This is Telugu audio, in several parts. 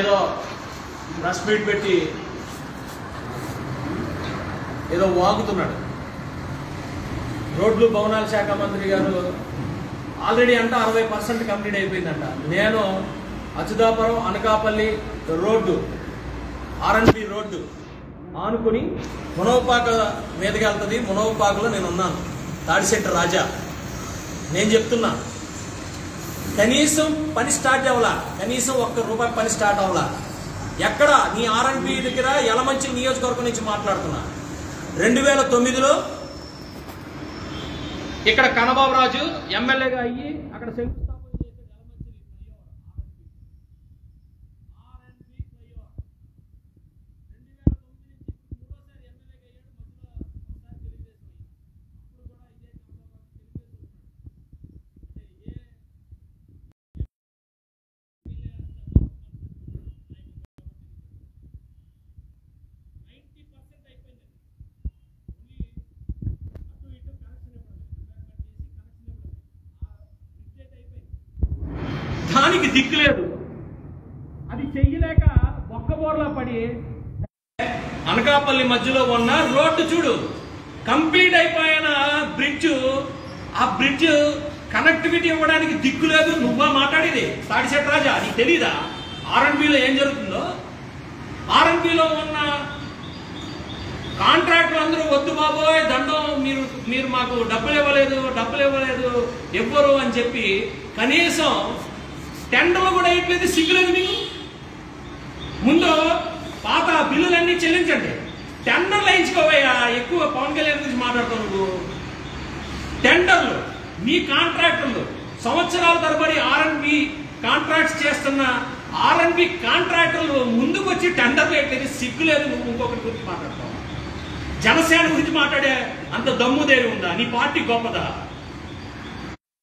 ఏదో ప్రెస్ మీట్ పెట్టి ఏదో వాగుతున్నాడు. రోడ్లు భవనాల శాఖ మంత్రి గారు ఆల్రెడీ అంట అరవై పర్సెంట్ కంప్లీట్ అయిపోయిందంట. నేను Achyutapuram Anakapalli road R and B road ఆనుకుని మునవపాక మీదకి వెళ్తుంది. మునవపాకలో నేను ఉన్నాను తాడిశెట్టి రాజా. నేను చెప్తున్నా. కనీసం పని స్టార్ట్ అవ్వలా? కనీసం ఒక్క రూపాయి పని స్టార్ట్ అవ్వలా? ఎక్కడ? నీ ఆర్ఎన్బి దగ్గర ఎలమంచి నియోజకవర్గం నుంచి మాట్లాడుతున్నా. రెండు వేల తొమ్మిదిలో ఇక్కడ కనబాబు రాజు ఎమ్మెల్యేగా అయ్యి అక్కడ శంకుస్థాపన చేశాడు యలమంచిలి ఫ్లైఓవర్. RNB flyover. 2009 నుంచి ఇప్పుడు మూడోసారి ఎమ్మెల్యేగా అయ్యాడు. మధ్యలో ఒకసారి తెలుగుదేశం అయ్యాడు. అప్పుడు కూడా ఇదే కనబాబు రాజు తెలుగుదేశం ఉన్నాడు. అంటే ఏ నైంటీ పర్సెంట్ అయిపోయింది ఓన్లీ అటు ఇటు కనెక్షన్ ఇవ్వడం రిపేర్ చేసి కనెక్షన్ ఇవ్వడం రిప్లేట్ అయిపోయింది దానికి దిక్కు లేదు. అది చెయ్యలేక బొక్కబోర్లా పడి అనకాపల్లి మధ్యలో ఉన్న రోడ్డు చూడు. కంప్లీట్ అయిపోయిన బ్రిడ్జ్. ఆ బ్రిడ్జ్ కనెక్టివిటీ ఇవ్వడానికి దిక్కు లేదు. నువ్వా మాట్లాడేది? తాడిశెట్ రాజా నీకు తెలీదా? ఆర్ఎన్బిలో ఏం జరుగుతుందో? ఆర్ఎన్బిలో ఉన్న కాంట్రాక్టులు అందరూ వద్దు బాబోయ్ దండం మీరు మీరు మాకు డబ్బులు ఇవ్వలేదు డబ్బులు ఇవ్వలేదు ఇవ్వరు అని చెప్పి కనీసం టెండర్లు కూడా వేయట్లేదు సిగ్గులేదు మీకు? ముందు పాత బిల్లులన్నీ చెల్లించండి. టెండర్లు వేయించుకోవయ్యా ఎక్కువ పవన్ కళ్యాణ్ గురించి మాట్లాడతావు నువ్వు. టెండర్లు మీ కాంట్రాక్టర్లు సంవత్సరాల తరబడి ఆర్ఎన్బి కాంట్రాక్ట్స్ చేస్తున్న ఆర్ఎన్బి కాంట్రాక్టర్లు ముందుకు వచ్చి టెండర్లు వేయట్లేదు సిగ్గు లేదు నువ్వు ఇంకొకటి గురించి మాట్లాడతావు జనసేన గురించి మాట్లాడే అంత దమ్ముదేవి ఉందా? నీ పార్టీ గొప్పదా?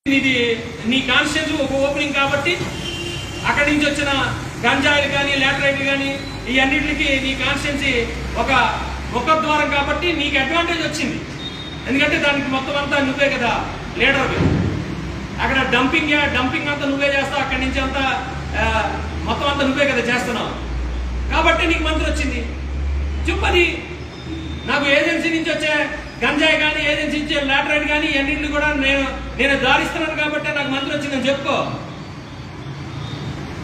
ఇది నీ కాన్స్టిట్యూన్సీ ఒక ఓపెనింగ్ కాబట్టి అక్కడి నుంచి వచ్చిన గంజాయిలు కానీ లాటరైట్లు కానీ ఈ అన్నింటికి నీ కాన్స్టిట్యున్సీ ఒక ముఖ ద్వారం కాబట్టి నీకు అడ్వాంటేజ్ వచ్చింది. ఎందుకంటే దానికి మొత్తం అంతా నువ్వే కదా లీడర్ అక్కడ డంపింగ్ డంపింగ్ అంతా నువ్వే చేస్తావు అక్కడి నుంచి అంతా మొత్తం అంతా నువ్వే కదా చేస్తున్నావు. కాబట్టి నీకు మంత్రి వచ్చింది. చెప్పని నాకు ఏజెన్సీ నుంచి వచ్చే గంజాయి కానీ ఏజెన్సీ నుంచి లాటరైట్ కానీ అన్నింటిని కూడా నేను నేను దారిస్తున్నాను కాబట్టి నాకు మంత్రి వచ్చిందని చెప్పుకో.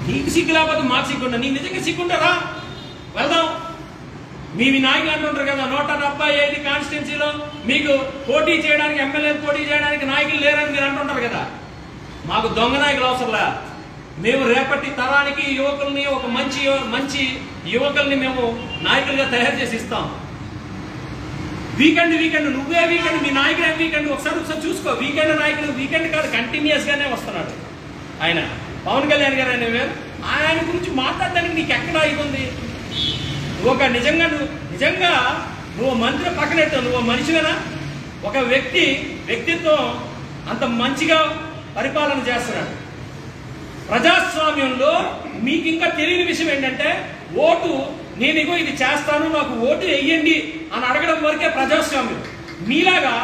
నీకు సిగ్గు లేకపోతే మాకు సిగ్గుంటా నీకు నిజంగా సిగ్గుంటారా వెళ్దాం. మీ మీ నాయకులు అంటుంటారు కదా నూట డెబ్బై ఐదు కాన్స్టిట్యున్సీలో మీకు పోటీ చేయడానికి ఎమ్మెల్యే పోటీ చేయడానికి నాయకులు లేరని మీరు అంటుంటారు కదా. మాకు దొంగ నాయకులు అవసరంలా మేము రేపటి తరానికి యువకుల్ని ఒక మంచి మంచి యువకుల్ని మేము నాయకులుగా తయారు చేసి ఇస్తాం. వీకెండ్ వీకెండ్ నువ్వే వీకెండ్ మీ నాయకుడు వీకెండ్? ఒకసారి ఒకసారి చూసుకో. వీకెండ్ నాయకుడు వీకెండ్ కాదు కంటిన్యూస్గానే వస్తున్నాడు. ఆయన పవన్ కళ్యాణ్ గారు ఆయన వేరు. ఆయన గురించి మాట్లాడడానికి నీకు ఎక్కడ ఇది ఉంది? ఒక నిజంగా నువ్వు నిజంగా నువ్వు మంత్రి పక్కనెట్టు నువ్వు మనిషిగానా ఒక వ్యక్తి వ్యక్తిత్వం అంత మంచిగా పరిపాలన చేస్తున్నాడు. ప్రజాస్వామ్యంలో మీకు ఇంకా తెలియని విషయం ఏంటంటే ఓటు నేను ఇగో ఇది చేస్తాను నాకు ఓటు వేయండి అని అడగడం వరకే ప్రజాస్వామ్యం. మీలాగా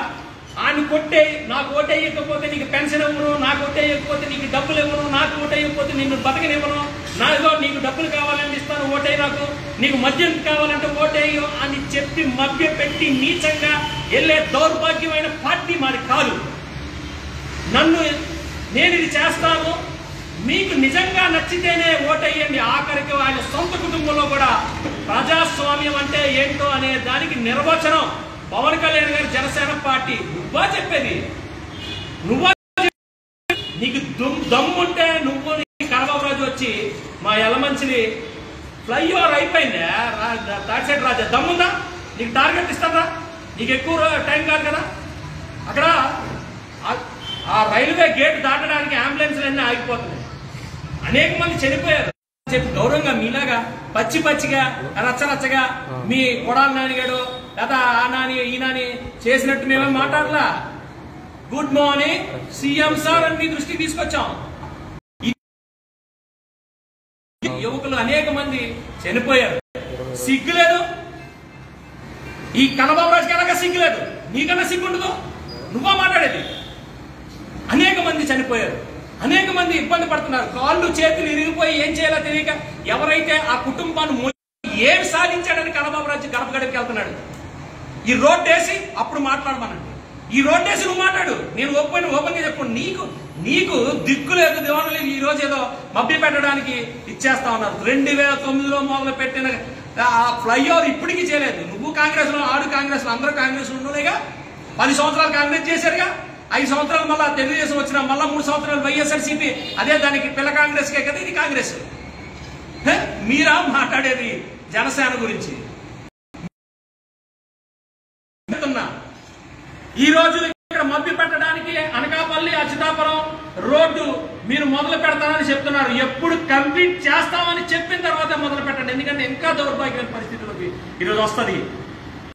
ఆయన కొట్టే నాకు ఓటేయకపోతే నీకు పెన్షన్ ఇవ్వను నాకు ఓటేయకపోతే నీకు డబ్బులు ఇవ్వను నాకు ఓటేయకపోతే నిన్ను బతకనివ్వను. నాదో నీకు డబ్బులు కావాలంటే ఇస్తాను ఓటే నాకు. నీకు మద్యం కావాలంటే ఓటేయో అని చెప్పి మభ్య పెట్టి నీచంగా వెళ్ళే దౌర్భాగ్యమైన పార్టీ మాది కాదు. నన్ను నేను ఇది చేస్తాను. మీకు నిజంగా నచ్చితేనే ఓటేయండి ఆఖరికి ఆయన సొంత కుటుంబంలో కూడా ప్రజాస్వామ్యం అంటే ఏంటో అనే దానికి నిర్వచనం. పవన్ కళ్యాణ్ గారి జనసేన పార్టీ. నువ్వా చెప్పేది? నువ్వా? నీకు దమ్ దమ్ముంటే నువ్వు కనబాబు రాజు వచ్చి మా ఎలమంచిని ఫ్లైఓవర్ అయిపోయింది. తాడిసైడ్ రాజా. దమ్ముందా? నీకు టార్గెట్ ఇస్తారా? నీకు ఎక్కువ టైం కాదు కదా? అక్కడ ఆ- రైల్వే గేట్ దాటడానికి అంబులెన్స్లు అన్నీ ఆగిపోతున్నాయి. అనేక మంది చనిపోయారు. చెప్పి గౌరవంగా మీలాగా పచ్చి పచ్చిగా రచ్చరచ్చగా మీ కొడాలి నానిగాడు లేదా ఆ నాని ఈ నాని చేసినట్టు మేమేం మాట్లాడలా? గుడ్ మార్నింగ్ సీఎం సార్ అని మీ దృష్టికి తీసుకొచ్చాం. యువకులు అనేక మంది చనిపోయారు. సిగ్గులేదు. ఈ కన్నబాబు రాజుకి సిగ్గు సిగ్గులేదు? నీకన్నా సిగ్గుండదు. నువ్వా మాట్లాడేది. అనేక మంది చనిపోయారు. అనేక మంది ఇబ్బంది పడుతున్నారు. కాళ్ళు చేతులు ఇరిగిపోయి ఏం చేయాలో తెలియక ఎవరైతే ఆ కుటుంబాన్ని ఏం సాధించాడని కన్నబాబు రాజు గడప గడపకి వెళ్తున్నాడు. ఈ రోడ్ వేసి అప్పుడు మాట్లాడమనండి. ఈ రోడ్డు వేసి నువ్వు మాట్లాడు. నేను ఓపెన్ ఓపెన్గా చెప్పు నీకు నీకు దిక్కు లేదు. దివాణం లేదు ఈ రోజు ఏదో మభ్య పెట్టడానికి ఇచ్చేస్తా ఉన్నారు. రెండు వేల తొమ్మిదిలో మొదలు పెట్టిన ఆ ఫ్లైఓవర్ ఇప్పటికీ చేయలేదు. నువ్వు కాంగ్రెస్లో ఆడు కాంగ్రెస్లో అందరూ కాంగ్రెస్ ఉండలేగా? పది సంవత్సరాలు కాంగ్రెస్ చేశారుగా? ఐదు సంవత్సరాలు మళ్ళా తెలుగుదేశం వచ్చిన మళ్ళా మూడు సంవత్సరాలు వైఎస్ఆర్సీపీ అదే దానికి పిల్ల కాంగ్రెస్ కే కదా ఇది కాంగ్రెస్. మీరా మాట్లాడేది జనసేన గురించి చెప్తున్నా. ఈ రోజు ఇక్కడ మబ్బి పెట్టడానికి అనకాపల్లి అచితాపురం రోడ్డు మీరు మొదలు పెడతానని చెప్తున్నారు. ఎప్పుడు కంప్లీట్ చేస్తామని చెప్పిన తర్వాత మొదలు పెట్టండి. ఎందుకంటే ఇంకా దౌర్భాగ్యమైన పరిస్థితులకి ఈరోజు వస్తుంది.